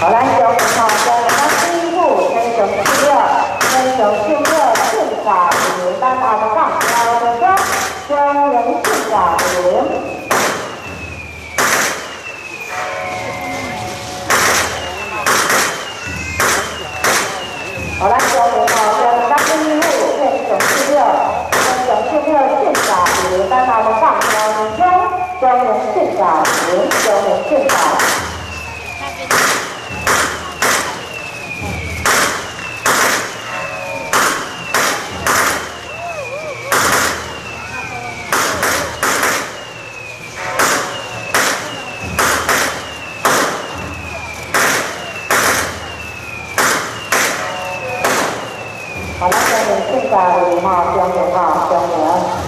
好，来，小五号，三零八四一五，三九四六，三九四六，四八五八八杠。嗯好的好的好的好的好的好的好的好的好的好的好的好的好的好的好的好的好的你好，中原啊，中原。